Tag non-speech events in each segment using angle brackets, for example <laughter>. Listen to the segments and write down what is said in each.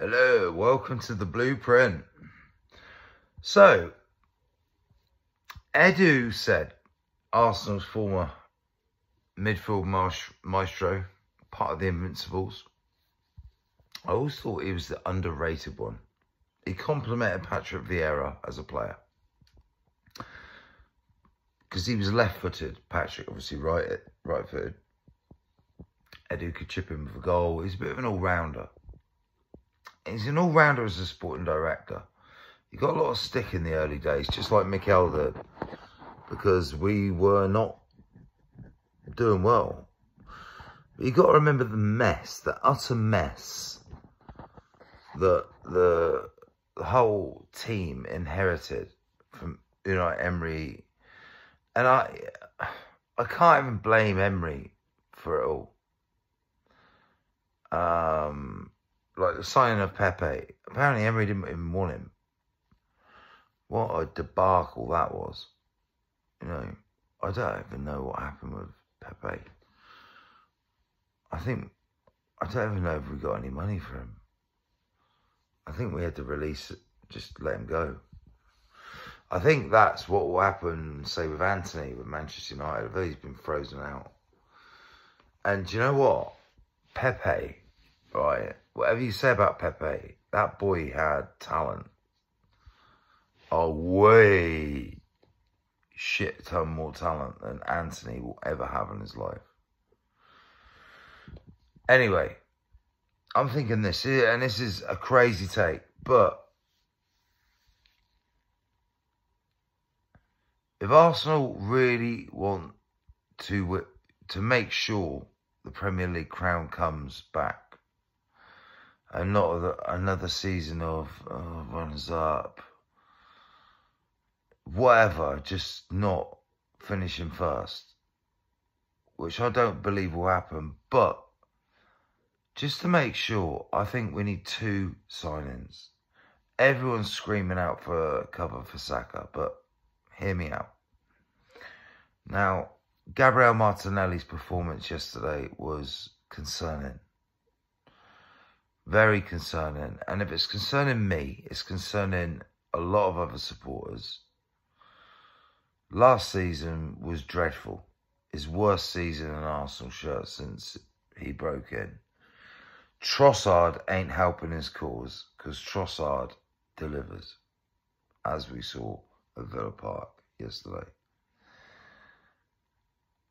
Hello, welcome to the blueprint. So, Edu said, Arsenal's former midfield maestro, part of the Invincibles. I always thought he was the underrated one. He complimented Patrick Vieira as a player. Because he was left-footed. Patrick, obviously, right right-footed. Edu could chip in with a goal. He's a bit of an all-rounder. He's an all-rounder as a sporting director. He got a lot of stick in the early days, just like Mikel did. Because we were not doing well. But you got to remember the mess, the utter mess that the, the whole team inherited from you know Emery, and I I can't even blame Emery for it all. Um, like the signing of Pepe. Apparently, Emery didn't even want him. What a debacle that was. You know, I don't even know what happened with Pepe. I think, I don't even know if we got any money for him. I think we had to release just let him go. I think that's what will happen, say, with Anthony, with Manchester United, he's been frozen out. And you know what? Pepe, right? Whatever you say about Pepe, that boy had talent. A way shit ton more talent than Anthony will ever have in his life. Anyway, I'm thinking this, and this is a crazy take, but if Arsenal really want to to make sure the Premier League crown comes back, and not another season of oh, runners up, whatever, just not finishing first, which I don't believe will happen, but just to make sure, I think we need two signings. Everyone's screaming out for cover for Saka, but hear me out. Now, Gabriel Martinelli's performance yesterday was concerning. Very concerning. And if it's concerning me, it's concerning a lot of other supporters. Last season was dreadful. His worst season in Arsenal shirt since he broke in. Trossard ain't helping his cause because Trossard delivers, as we saw at Villa Park yesterday.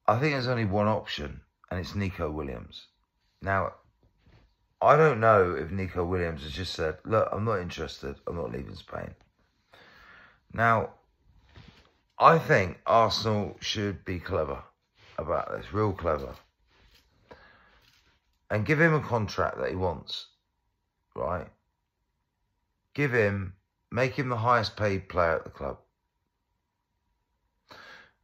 I think there's only one option, and it's Nico Williams. Now, I don't know if Nico Williams has just said, look, I'm not interested. I'm not leaving Spain. Now, I think Arsenal should be clever about this, real clever and give him a contract that he wants, right? Give him, make him the highest paid player at the club.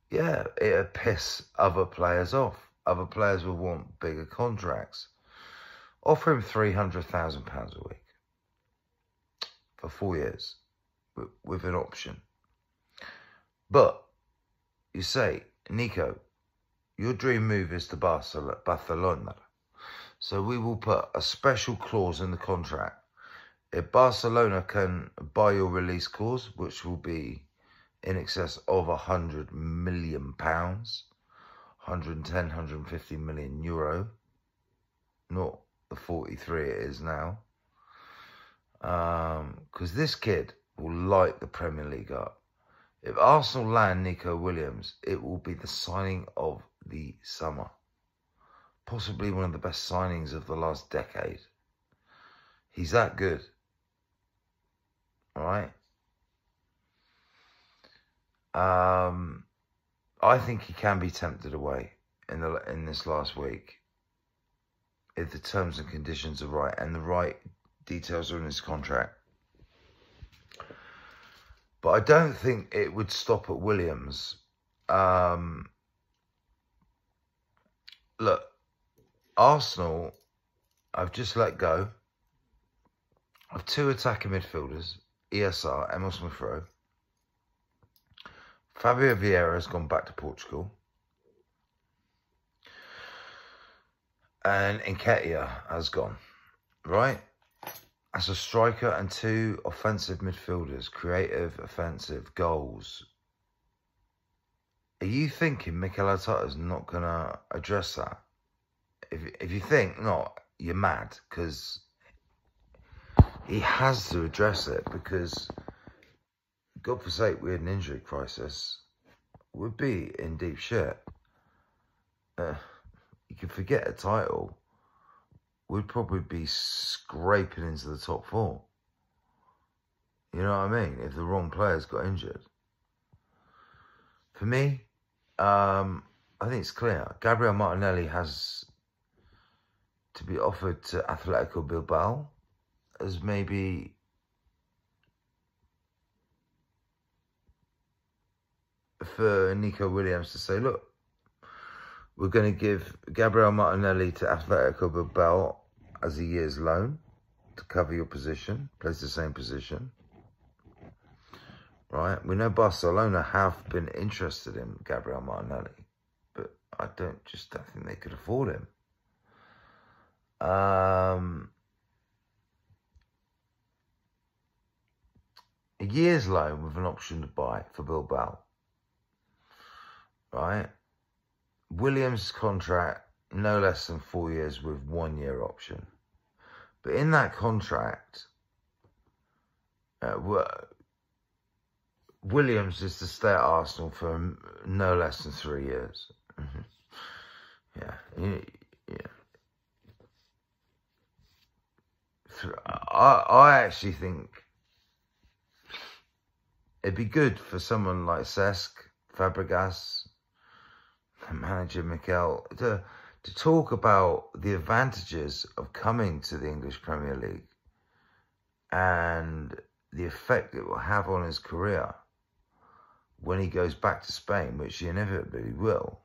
Yeah, it'll piss other players off. Other players will want bigger contracts. Offer him £300,000 a week for four years with, with an option. But you say, Nico, your dream move is to Barcelona. So we will put a special clause in the contract. If Barcelona can buy your release clause, which will be in excess of a hundred million pounds, 110, 150 million euro, not the 43 it is now. Because um, this kid will light the Premier League up. If Arsenal land Nico Williams, it will be the signing of the summer possibly one of the best signings of the last decade. He's that good. All right. Um, I think he can be tempted away in the in this last week if the terms and conditions are right and the right details are in his contract. But I don't think it would stop at Williams. Um, look, Arsenal I've just let go of two attacking midfielders, ESR, Smith Rowe. Fabio Vieira has gone back to Portugal. And Nketiah has gone, right? as a striker and two offensive midfielders, creative, offensive, goals. Are you thinking Mikel Arteta's not going to address that? If, if you think not, you're mad because he has to address it because, God forsake, we had an injury crisis. We'd be in deep shit. Uh, you could forget a title we'd probably be scraping into the top four. You know what I mean? If the wrong players got injured. For me, um, I think it's clear. Gabriel Martinelli has to be offered to Atletico Bilbao as maybe for Nico Williams to say, look, we're going to give Gabriel Martinelli to Atletico Bilbao as a year's loan to cover your position, plays the same position. Right? We know Barcelona have been interested in Gabriel Martinelli, but I don't just don't think they could afford him. Um, a year's loan with an option to buy for Bilbao. Right? Williams' contract, no less than four years with one year option. But in that contract, uh, Williams is to stay at Arsenal for no less than three years. Mm-hmm. yeah, yeah. I I actually think it'd be good for someone like Cesc, Fabregas, manager Mikel to to talk about the advantages of coming to the English Premier League and the effect it will have on his career when he goes back to Spain, which he inevitably will.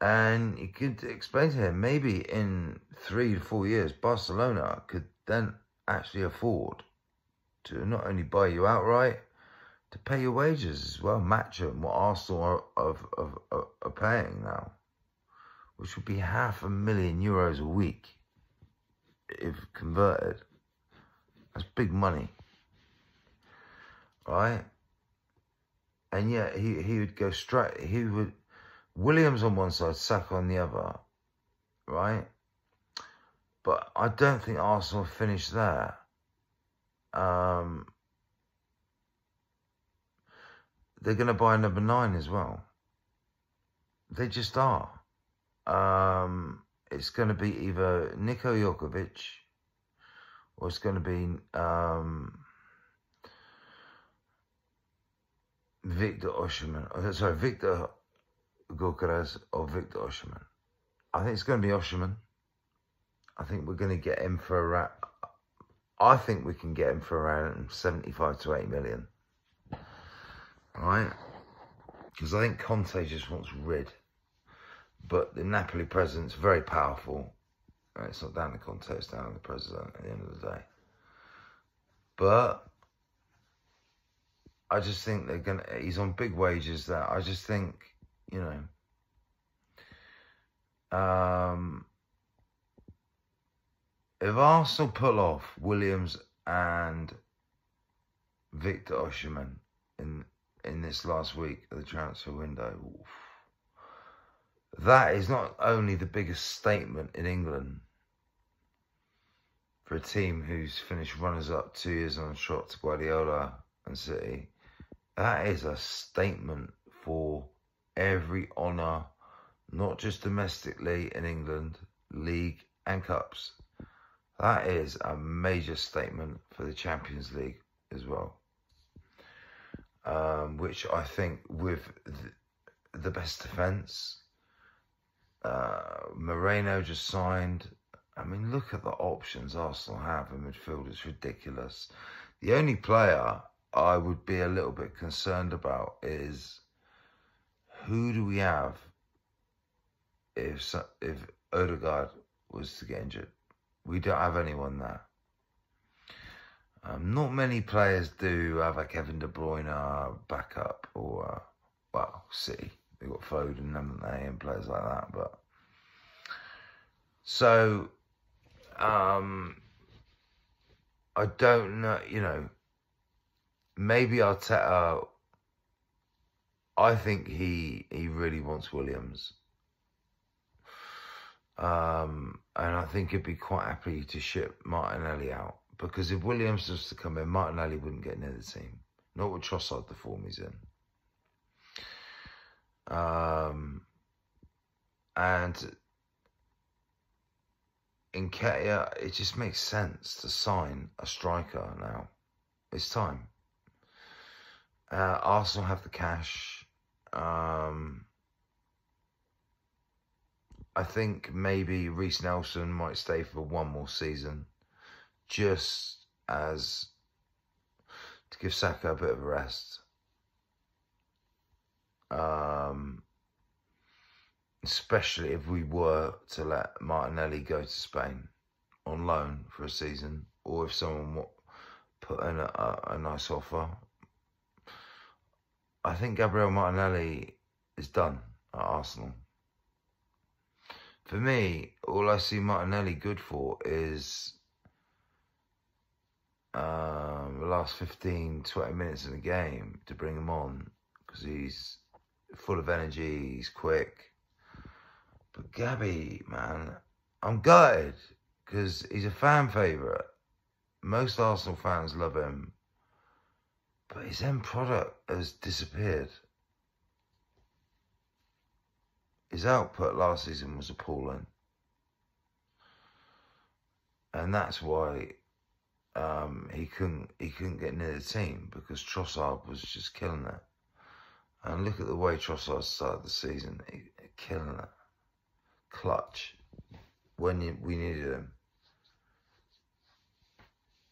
And you could explain to him maybe in three to four years, Barcelona could then actually afford to not only buy you outright, to pay your wages as well, match them what Arsenal are, are, paying now, which would be half a million euros a week if converted. That's big money, right? And yet he, he would go straight, he would, Williams on one side, Saka on the other, right? But I don't think Arsenal finished there. Um, they're going to buy number nine as well. They just are. Um, it's going to be either Niko Jokovic or it's going to be um, Victor Osimhen. Oh, sorry, Victor Gyökeres or Victor Osimhen. I think it's going to be Osimhen. I think we're going to get him for around. I think we can get him for around 75 to 80 million right? Because I think Conte just wants rid. But the Napoli president's very powerful. It's not down to Conte, it's down to the president at the end of the day. But I just think they're gonna. He's on big wages. That I just think, you know, um, if Arsenal pull off Williams and Victor Osimhen in in this last week of the transfer window. Oof. That is not only the biggest statement in England for a team who's finished runners up two years on shot to Guardiola and City. That is a statement for every honour, not just domestically in England, league and cups. That is a major statement for the Champions League as well um, which I think with the, the best defence, uh, Merino just signed. I mean, look at the options Arsenal have in midfield. It's ridiculous. The only player I would be a little bit concerned about is who do we have if if Odegaard was to get injured? We don't have anyone there. Um, not many players do have a Kevin De Bruyne backup or, uh, well, City. They've got Foden, haven't they, and players like that. But, so, um, I don't know, you know, maybe Arteta, I think he he really wants Williams. Um, and I think he'd be quite happy to ship Martinelli out because if Williams was to come in, Martinelli wouldn't get near the team. Not with Trossard the form he's in. Um, and in Nketiah, it just makes sense to sign a striker now. It's time. Uh, Arsenal have the cash. Um, I think maybe Reiss Nelson might stay for one more season, just as to give Saka a bit of a rest. Um, especially if we were to let Martinelli go to Spain on loan for a season, or if someone put in a, a nice offer. I think Gabriel Martinelli is done at Arsenal. For me, all I see Martinelli good for is um, the last 15, 20 minutes in the game to bring him on because he's full of energy, he's quick. But Gabby, man, I'm gutted because he's a fan favourite. Most Arsenal fans love him, but his end product has disappeared. His output last season was appalling. And that's why um, he couldn't he couldn't get near the team because Trossard was just killing it. And look at the way Trossard started the season, he, he killing it, clutch when you, we needed him.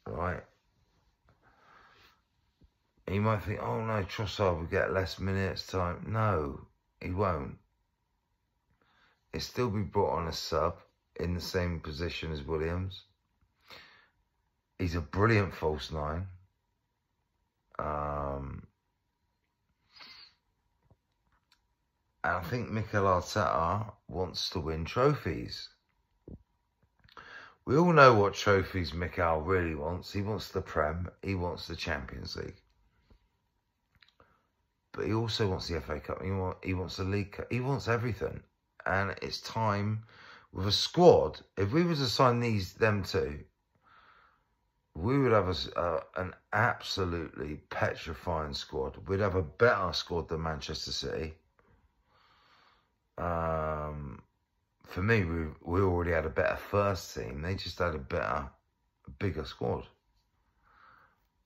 Right. You might think, oh no, Trossard will get less minutes time. No, he won't. He'll still be brought on a sub in the same position as Williams. He's a brilliant false nine. Um, and I think Mikel Arteta wants to win trophies. We all know what trophies Mikel really wants. He wants the Prem. He wants the Champions League. But he also wants the FA Cup. He, want, he wants the League Cup. He wants everything. And it's time with a squad. If we were to sign these, them two, we would have a, uh, an absolutely petrifying squad. We'd have a better squad than Manchester City. Um, for me, we we already had a better first team. They just had a better, bigger squad.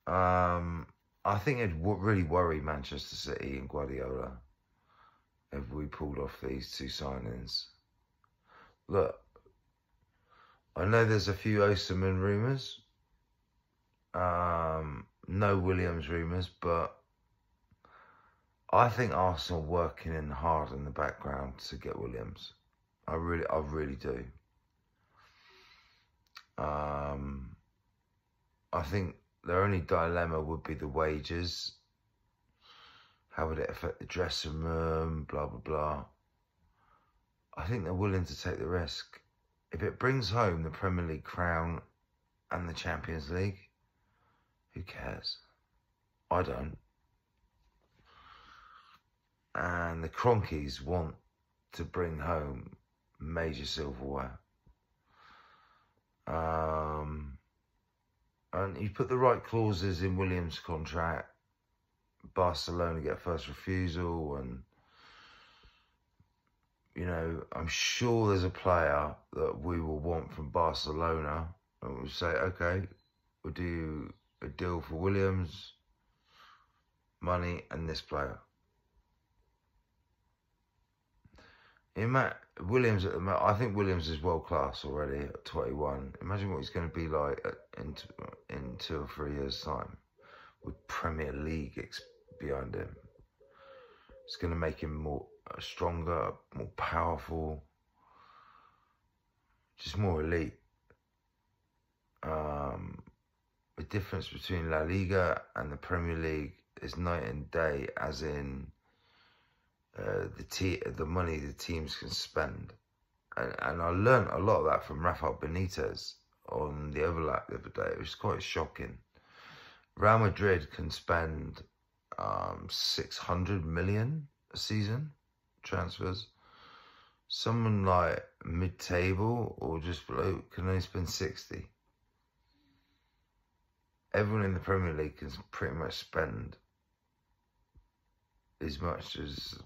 Um, I think it'd really worry Manchester City and Guardiola if we pulled off these two signings. Look, I know there's a few Osimhen rumours. Um, no Williams rumours, but I think Arsenal working in hard in the background to get Williams. I really, I really do. Um, I think their only dilemma would be the wages. How would it affect the dressing room? Blah blah blah. I think they're willing to take the risk. If it brings home the Premier League crown and the Champions League, who cares? I don't. And the Kroenkes want to bring home major silverware. Um, and you put the right clauses in Williams' contract. Barcelona get first refusal, and you know, I'm sure there's a player that we will want from Barcelona, and we'll say, okay, we'll do a deal for Williams, money, and this player. Matt Williams at the moment, I think Williams is world class already at 21. Imagine what he's going to be like in in two or three years' time with Premier League behind him. It's going to make him more uh, stronger, more powerful, just more elite. Um, the difference between La Liga and the Premier League is night and day, as in uh, the the money the teams can spend. And, and I learned a lot of that from Rafael Benitez. on the overlap the other day. It was quite shocking. Real Madrid can spend um, 600 million a season transfers. Someone like mid-table or just below can only spend 60. Everyone in the Premier League can pretty much spend as much as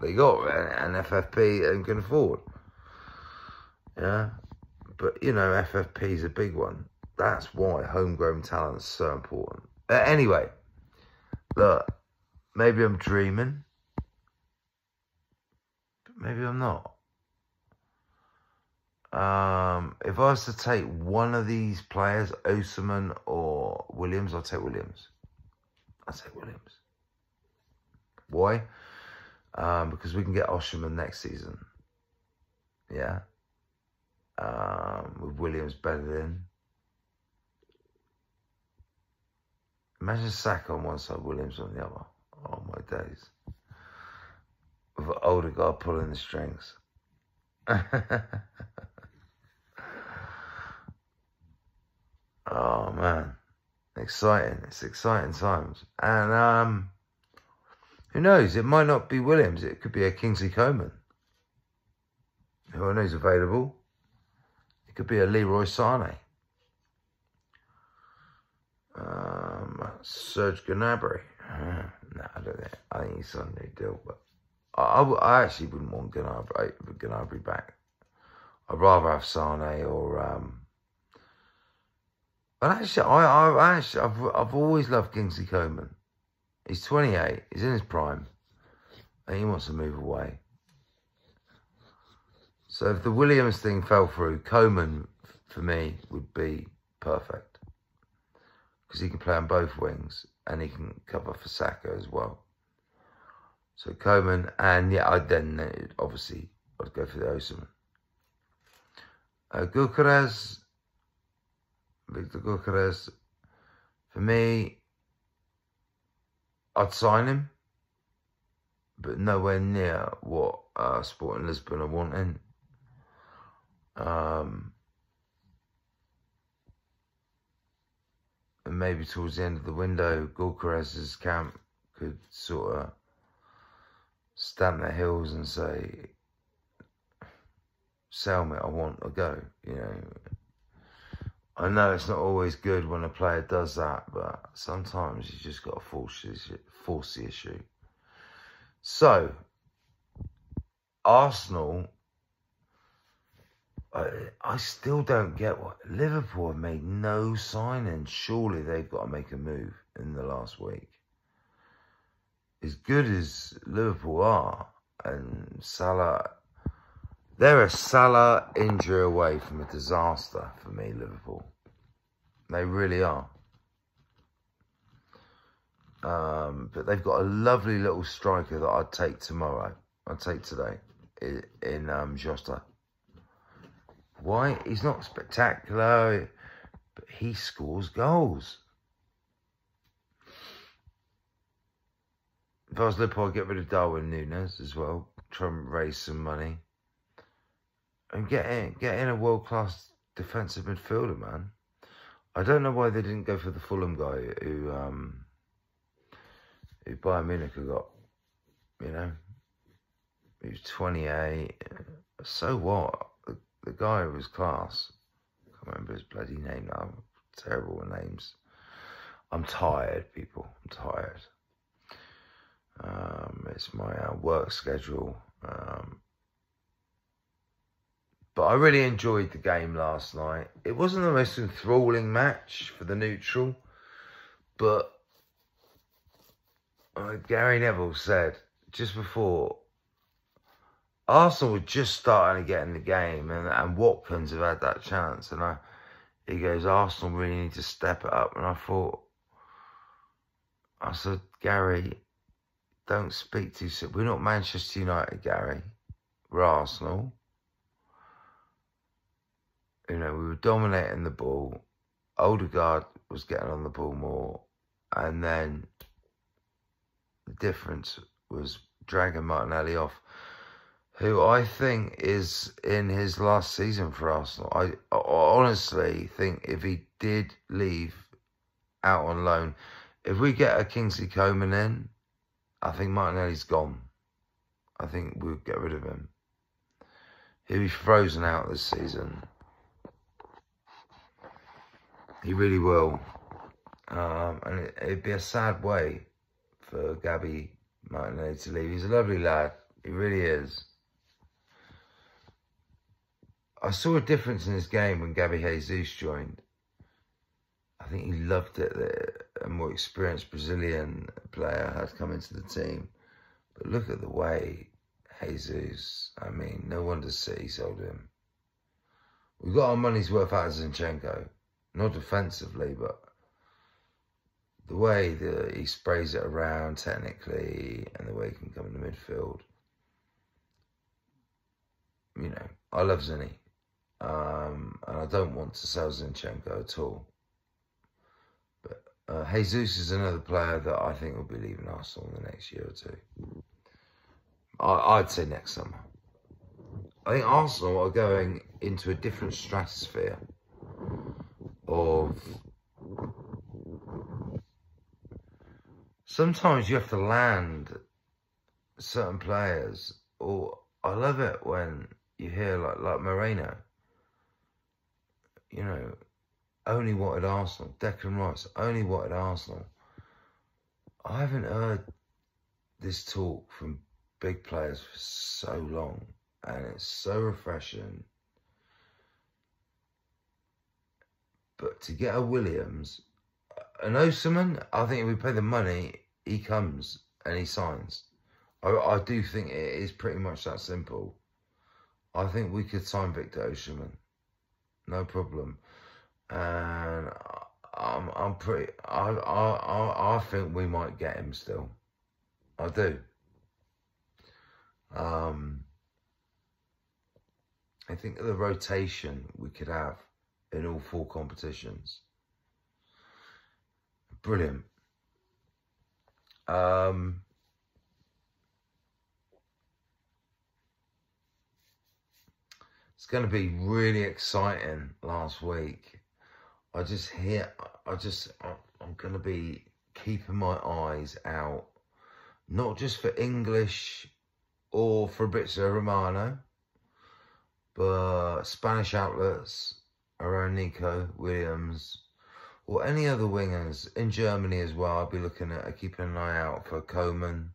they got and FFP and can afford. Yeah, but you know FFP is a big one. That's why homegrown talent is so important. Uh, anyway, look, maybe I'm dreaming, but maybe I'm not. Um, if I was to take one of these players, Osimhen or Williams, I'll take Williams. I'll take Williams. Why? Um, because we can get Osimhen next season. Yeah. Um, with Williams better than. Imagine Saka on one side, Williams on the other. Oh my days. With an Odegaard pulling the strings. <laughs> oh man. Exciting. It's exciting times. And um who knows? It might not be Williams. It could be a Kingsley Coman. Who knows available? It could be a Leroy Sane. Um, Serge Gnabry. Uh, no, I don't think. I think he's on a new deal, but I, I, I, actually wouldn't want Gnabry, Gnabry back. I'd rather have Sane or um. But actually, I, I actually, I've, I've always loved Kingsley Coman. He's 28. He's in his prime. And he wants to move away. So if the Williams thing fell through, Coman, for me, would be perfect. Because he can play on both wings and he can cover for Saka as well. So Coman, and yeah, I'd then, obviously, I'd go for the Osimhen. Uh, Victor Gyökeres, for me, I'd sign him, but nowhere near what uh, Sporting Lisbon are wanting. Um, and maybe towards the end of the window, Gyökeres's camp could sort of stamp their heels and say, sell me, I want to go, you know. I know it's not always good when a player does that, but sometimes you just got to force, force the issue. So, Arsenal, I, I still don't get what Liverpool have made no signing. Surely they've got to make a move in the last week. As good as Liverpool are, and Salah they're a Salah injury away from a disaster for me, Liverpool. They really are. Um, but they've got a lovely little striker that I'd take tomorrow. I'd take today in, um, Jota. Why? He's not spectacular, but he scores goals. If I was Liverpool, I'd get rid of Darwin Nunez as well. Try and raise some money and get in, get in a world class defensive midfielder, man. I don't know why they didn't go for the Fulham guy who um who Bayern Munich got. You know, he was 28. So what? The, the guy was class. I can't remember his bloody name now. Terrible with names. I'm tired, people. I'm tired. Um, it's my uh, work schedule. Um, but I really enjoyed the game last night. It wasn't the most enthralling match for the neutral, but uh, Gary Neville said just before Arsenal were just starting to get in the game, and, and Watkins have had that chance. And I, he goes, Arsenal really need to step it up. And I thought, I said, Gary, don't speak too soon. We're not Manchester United, Gary. We're Arsenal. You know, we were dominating the ball. Odegaard was getting on the ball more. And then the difference was dragging Martinelli off. who I think is in his last season for Arsenal. I, I honestly think if he did leave out on loan, if we get a Kingsley Coman in, I think Martinelli's gone. I think we'll get rid of him. He'll be frozen out this season. He really will. Um, and it, it'd be a sad way for Gabby Martinelli to leave. He's a lovely lad. He really is. I saw a difference in his game when Gabby Jesus joined. I think he loved it that a more experienced Brazilian player had come into the team. But look at the way Jesus, I mean, no wonder City sold him. We got our money's worth out of Zinchenko. Not defensively, but the way that he sprays it around technically and the way he can come in the midfield. You know, I love Zinny. Um, and I don't want to sell Zinchenko at all. But uh, Jesus is another player that I think will be leaving Arsenal in the next year or two. I, I'd say next summer. I think Arsenal are going into a different stratosphere of sometimes you have to land certain players or I love it when you hear like like Merino you know, only wanted Arsenal. Declan Rice only wanted Arsenal. I haven't heard this talk from big players for so long, and it's so refreshing. But to get a Williams, an Osimhen, I think if we pay the money, he comes and he signs. I, I do think it is pretty much that simple. I think we could sign Victor Osimhen no problem. And I'm I'm pretty. I I I, I think we might get him still. I do. Um, I think the rotation we could have in all four competitions. Brilliant. Um, It's going to be really exciting last week. I just hear, I just, I'm going to be keeping my eyes out, not just for English or for Fabrizio Romano, but Spanish outlets around Nico Williams or any other wingers in Germany as well. I'll be looking at uh, keeping an eye out for Coman.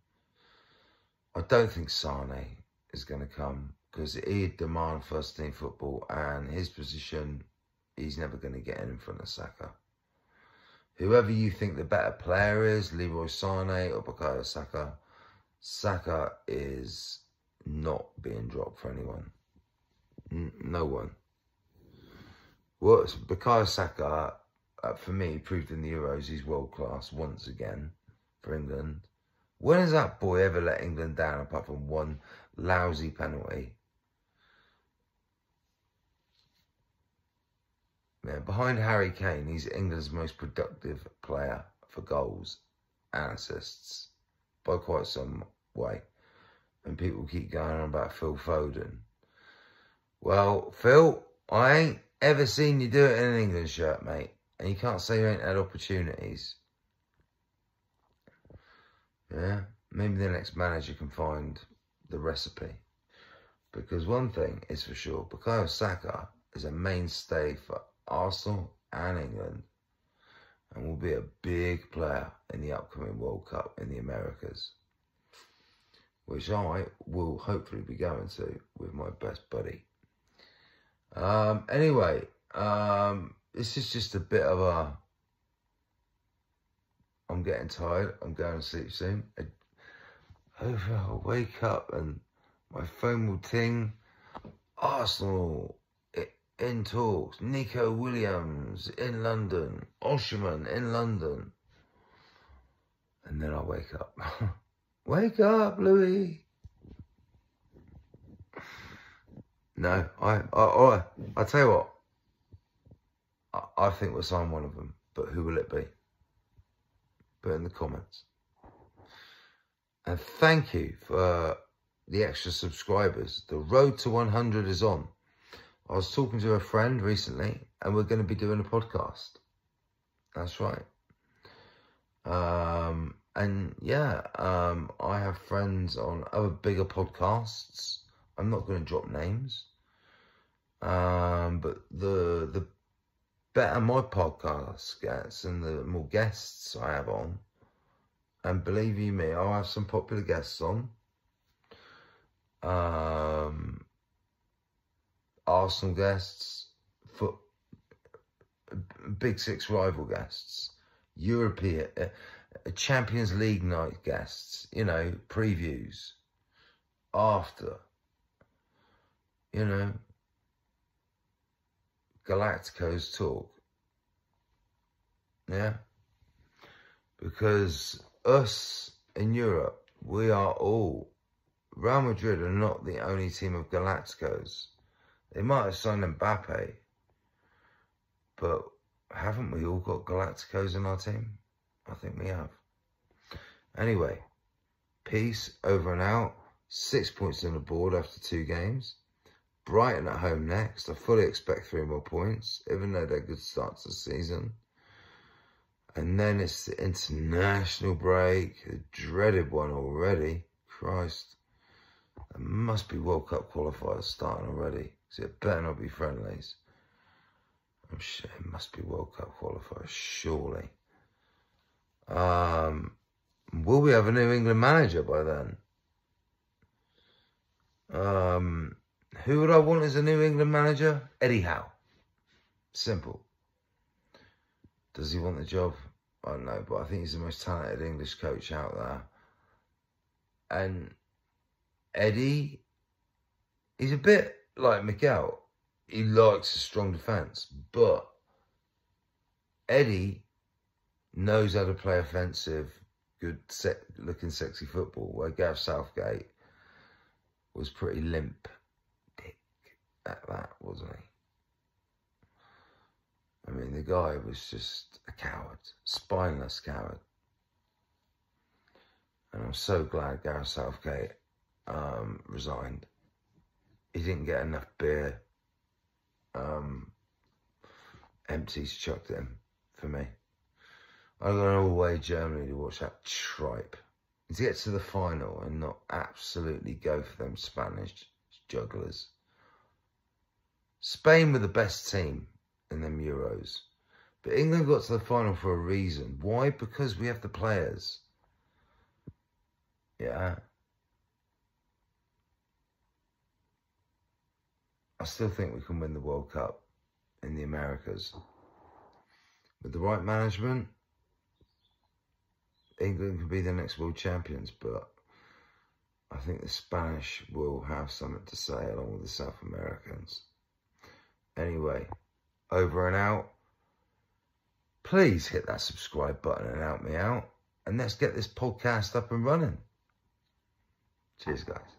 I don't think Sane is going to come because he'd demand first team football and his position, he's never going to get in front of Saka. Whoever you think the better player is, Leroy Sane or Bukayo Saka, Saka is not being dropped for anyone. N no one. Well, Bukayo Saka, uh, for me, proved in the Euros he's world class once again for England. When has that boy ever let England down apart from one lousy penalty? Yeah, behind Harry Kane, he's England's most productive player for goals and assists by quite some way. And people keep going on about Phil Foden. Well, Phil, I ain't ever seen you do it in an England shirt, mate. And you can't say you ain't had opportunities. Yeah, maybe the next manager can find the recipe. Because one thing is for sure, Bukayo Saka is a mainstay for Arsenal and England and will be a big player in the upcoming World Cup in the Americas, which I will hopefully be going to with my best buddy. Um, anyway, um, this is just a bit of a. I'm getting tired. I'm going to sleep soon. I, hopefully, I'll wake up and my phone will ting. Arsenal in talks. Nico Williams in London. Osimhen in London. And then I'll wake up. <laughs> wake up, Louis. No, I, I, I, I tell you what. I, I think we'll sign one of them, but who will it be? Put in the comments. And thank you for the extra subscribers. The road to 100 is on. I was talking to a friend recently and we're going to be doing a podcast. That's right. Um, and yeah, um, I have friends on other bigger podcasts. I'm not going to drop names. Um, but the the better my podcast gets and the more guests I have on, and believe you me, I'll have some popular guests on. Um, Arsenal guests, foot, Big Six rival guests, European, uh, Champions League night guests, you know, previews, after, you know, Galacticos talk. Yeah? Because us in Europe, we are all, Real Madrid are not the only team of Galacticos. They might have signed Mbappe, but haven't we all got Galacticos in our team? I think we have. Anyway, peace, over and out. Six points on the board after two games. Brighton at home next. I fully expect three more points, even though they're good starts to the season. And then it's the international break, the dreaded one already. Christ. There must be World Cup qualifiers starting already. So it better not be friendlies. I'm sure it must be World Cup qualifiers, surely. Um, will we have a New England manager by then? Who would I want as a New England manager? Eddie Howe. Simple. Does he want the job? I don't know, but I think he's the most talented English coach out there. And Eddie, he's a bit like Miguel. He likes a strong defence, but Eddie knows how to play offensive, good set, looking sexy football, where Gareth Southgate was pretty limp at that, wasn't he? I mean, the guy was just a coward, spineless coward. And I'm so glad Gareth Southgate um, resigned. He didn't get enough beer um, empties chucked in for me. I'm going all the way Germany to watch that tripe. To get to the final and not absolutely go for them Spanish jugglers. Spain were the best team in them Euros. But England got to the final for a reason. Why? Because we have the players. Yeah. I still think we can win the World Cup in the Americas. With the right management, England could be the next world champions, but I think the Spanish will have something to say along with the South Americans. Anyway, over and out. Please hit that subscribe button and help me out. And let's get this podcast up and running. Cheers, guys.